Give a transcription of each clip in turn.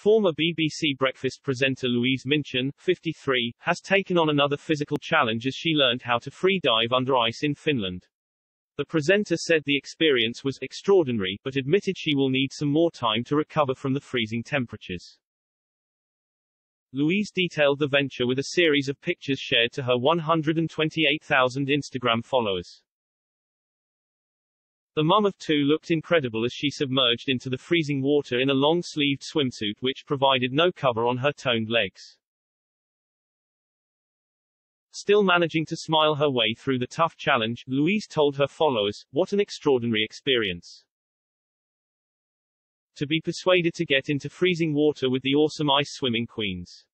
Former BBC breakfast presenter Louise Minchin, 53, has taken on another physical challenge as she learned how to free dive under ice in Finland. The presenter said the experience was extraordinary, but admitted she will need some more time to recover from the freezing temperatures. Louise detailed the venture with a series of pictures shared to her 128,000 Instagram followers. The mum of two looked incredible as she submerged into the freezing water in a long-sleeved swimsuit which provided no cover on her toned legs. Still managing to smile her way through the tough challenge, Louise told her followers, what an extraordinary experience. To be persuaded to get into freezing water with the awesome ice swimming queens.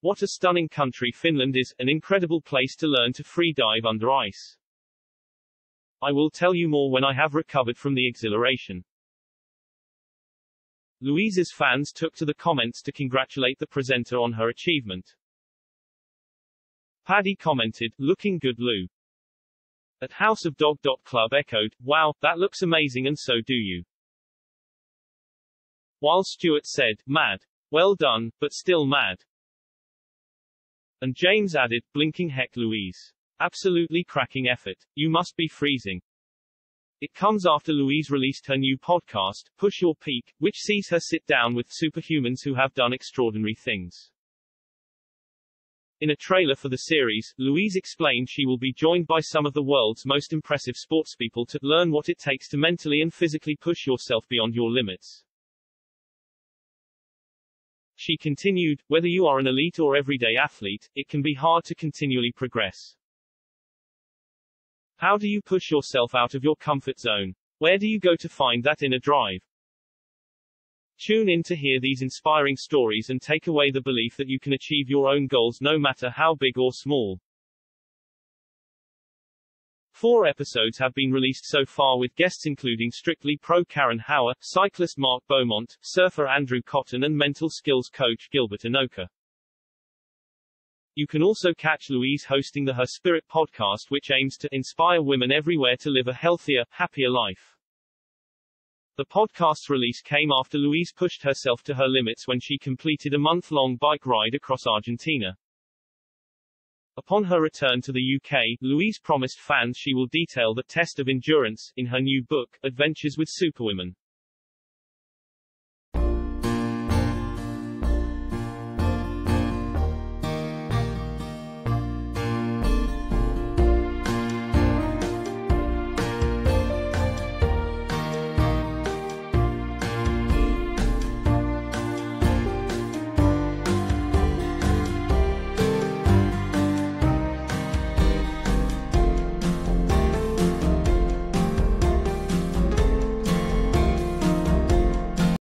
What a stunning country Finland is, an incredible place to learn to free dive under ice. I will tell you more when I have recovered from the exhilaration. Louise's fans took to the comments to congratulate the presenter on her achievement. Paddy commented, looking good Lou. At House of Dog. Club echoed, wow, that looks amazing and so do you. While Stewart said, mad. Well done, but still mad. And James added, blinking heck Louise. Absolutely cracking effort. You must be freezing. It comes after Louise released her new podcast, Push Your Peak, which sees her sit down with superhumans who have done extraordinary things. In a trailer for the series, Louise explained she will be joined by some of the world's most impressive sportspeople to learn what it takes to mentally and physically push yourself beyond your limits. She continued, whether you are an elite or everyday athlete, it can be hard to continually progress. How do you push yourself out of your comfort zone? Where do you go to find that inner drive? Tune in to hear these inspiring stories and take away the belief that you can achieve your own goals no matter how big or small. Four episodes have been released so far with guests including Strictly Pro Karen Hauer, cyclist Mark Beaumont, surfer Andrew Cotton and mental skills coach Gilbert Enoka. You can also catch Louise hosting the Her Spirit podcast which aims to inspire women everywhere to live a healthier, happier life. The podcast's release came after Louise pushed herself to her limits when she completed a month-long bike ride across Argentina. Upon her return to the UK, Louise promised fans she will detail the test of endurance in her new book, Adventures with Superwomen.